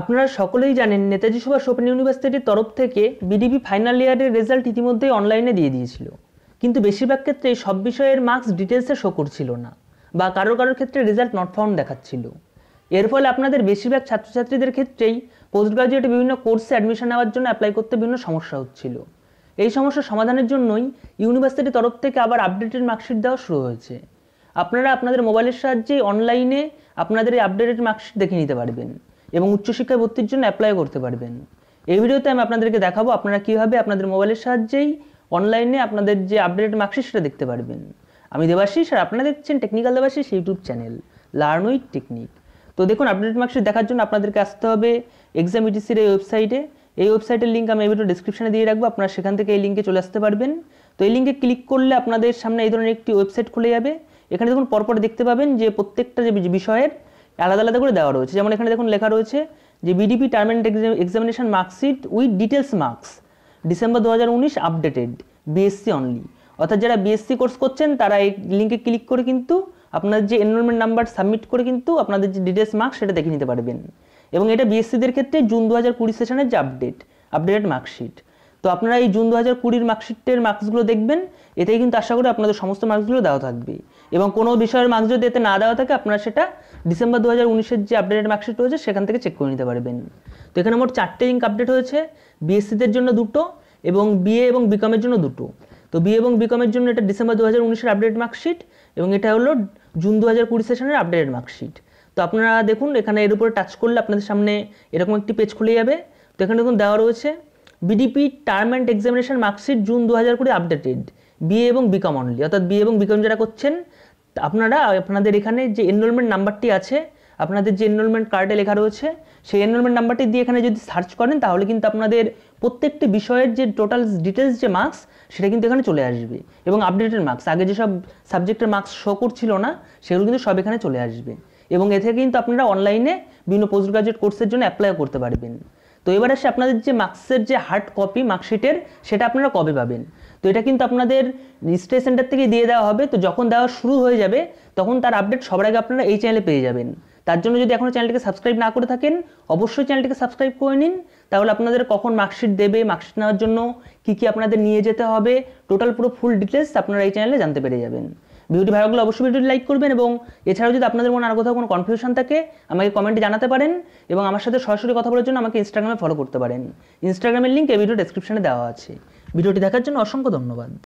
আপনারা সকলেই জানেন নেতাজি সুভাষ ওপেন ইউনিভার্সিটির তরফ থেকে বিডিপি ফাইনাল ইয়ারের রেজাল্ট ইতিমধ্যেই অনলাইনে দিয়ে দিয়েছিল। কিন্তু বেশিরভাগ ক্ষেত্রে সব বিষয়ের মার্কস ডিটেলসে শো করছিল না বা কারও কারোর ক্ষেত্রে রেজাল্ট নট ফাউন্ড দেখাচ্ছিল। এর ফলে আপনাদের বেশিরভাগ ছাত্রছাত্রীদের ক্ষেত্রেই পোস্ট গ্রাজুয়েটে বিভিন্ন কোর্সে অ্যাডমিশন নেওয়ার জন্য অ্যাপ্লাই করতে বিভিন্ন সমস্যা হচ্ছিল। এই সমস্যার সমাধানের জন্যই ইউনিভার্সিটির তরফ থেকে আবার আপডেটেড মার্কশিট দেওয়া শুরু হয়েছে। আপনারা আপনাদের মোবাইলের সাহায্যে অনলাইনে আপনাদের এই আপডেটেড মার্কশিট দেখে নিতে পারবেন। এবং উচ্চশিক্ষায় ভর্তির জন্য অ্যাপ্লাই করতে পারবেন। এই ভিডিওতে আমি আপনাদেরকে দেখাবো আপনারা কীভাবে আপনাদের মোবাইলের সাহায্যেই অনলাইনে আপনাদের যে আপডেটেড মার্কশিট সেটা দেখতে পারবেন। আমি দেবাশিস আর আপনারা দেখছেন technical Debashis YouTube channel learn with technique তো দেখুন আপডেটেড মার্কশিট দেখার জন্য আপনাদেরকে আসতে হবে এক্সাম ইটিসির এই ওয়েবসাইটে এই ওয়েবসাইটের লিঙ্ক আমি এই ভিডিও ডিসক্রিপশনে দিয়ে রাখব, আপনারা সেখান থেকে এই লিঙ্কে চলে আসতে পারবেন। তো এই লিঙ্কে ক্লিক করলে আপনাদের সামনে এই ধরনের একটি ওয়েবসাইট খুলে যাবে। এখানে দেখুন, পরপর দেখতে পাবেন যে প্রত্যেকটা যে বিষয়ের আলাদা আলাদা করে দেওয়া রয়েছে। যেমন এখানে দেখুন লেখা রয়েছে যে BDP term and examination marksheet with details marks December দু আপডেটেড বিএসসি অনলি অর্থাৎ যারা বিএসসি কোর্স করছেন, তারা এই লিঙ্কে ক্লিক করে কিন্তু আপনার যে এনরোলমেন্ট নাম্বার সাবমিট করে কিন্তু আপনাদের যে ডিটেলস মার্কস সেটা দেখে নিতে পারবেন। এবং এটা বিএসসিদের ক্ষেত্রে জুন দু হাজার কুড়ি সেশনের যে আপডেট আপডেটেড মার্কশিট তো আপনারা এই জুন দু হাজার কুড়ির মার্কশিটের মার্কসগুলো দেখবেন, এতেই কিন্তু আশা করি আপনাদের সমস্ত মার্কসগুলো দেওয়া থাকবে। এবং কোনো বিষয়ের মার্কস যদি এতে না দেওয়া থাকে, আপনারা সেটা ডিসেম্বর দু হাজার উনিশের যে আপডেটেড মার্কশিট রয়েছে, সেখান থেকে চেক করে নিতে পারবেন। তো এখানে মোট চারটে ইঙ্ক আপডেট হয়েছে বিএসসিদের জন্য দুটো এবং বিএ এবং বিকমের জন্য দুটো। তো বিএ এবং বিকমের জন্য এটা ডিসেম্বর দু হাজার উনিশের আপডেট মার্কশিট এবং এটা হলো জুন দু হাজার কুড়ি সেশনের আপডেটেড মার্কশিট তো আপনারা দেখুন, এখানে এর উপরে টাচ করলে আপনাদের সামনে এরকম একটি পেজ খুলে যাবে। তো এখানে দেখুন দেওয়া রয়েছে BDP term and examination marksheet June দু হাজার কুড়ি আপডেটেড বিএ এবং বিকম অনলি অর্থাৎ বিএ এবং বিকম যারা করছেন, আপনারা, আপনাদের এখানে যে এনরোলমেন্ট নাম্বারটি আছে, আপনাদের যে এনরোলমেন্ট কার্ডে লেখা রয়েছে, সেই এনরোলমেন্ট নাম্বারটি দিয়ে এখানে যদি সার্চ করেন, তাহলে কিন্তু আপনাদের প্রত্যেকটি বিষয়ের যে টোটাল ডিটেলস যে মার্কস সেটা কিন্তু এখানে চলে আসবে। এবং আপডেটেড মার্কস আগে যেসব সাবজেক্টের মার্কস শো করছিল না, সেগুলো কিন্তু সব এখানে চলে আসবে। এবং এ থেকে কিন্তু আপনারা অনলাইনে বিভিন্ন পোস্ট গ্রাজুয়েট কোর্সের জন্য অ্যাপ্লাই করতে পারবেন। তো এবার আসে আপনাদের যে মার্কসের যে হার্ড কপি মার্কশিটের সেটা আপনারা কবে পাবেন? তো এটা কিন্তু আপনাদের রেজিস্ট্রেশন সেন্টার থেকে দিয়ে দেওয়া হবে। তো যখন দেওয়া শুরু হয়ে যাবে, তখন তার আপডেট সবার আগে আপনারা এই চ্যানেলে পেয়ে যাবেন। তার জন্য যদি এখনও চ্যানেলটিকে সাবস্ক্রাইব না করে থাকেন, অবশ্যই চ্যানেলটিকে সাবস্ক্রাইব করে নিন। তাহলে আপনাদের কখন মার্কশিট দেবে মার্কশিট নেওয়ার জন্য কী কী আপনাদের নিয়ে যেতে হবে টোটাল পুরো ফুল ডিটেলস আপনারা এই চ্যানেলে জানতে পেরে যাবেন। ভিডিওটি ভালো লাগলে অবশ্যই ভিডিওটি লাইক করবেন এবং এছাড়াও যদি আপনাদের মনে আর কোথাও কোনো কনফিউশন থাকে, আমাকে কমেন্টে জানাতে পারেন এবং আমার সাথে সরাসরি কথা বলার জন্য আমাকে ইনস্টাগ্রামে ফলো করতে পারেন। ইনস্টাগ্রামের লিঙ্ক এই ভিডিও ডেসক্রিপশনে দেওয়া আছে। ভিডিওটি দেখার জন্য অসংখ্য ধন্যবাদ।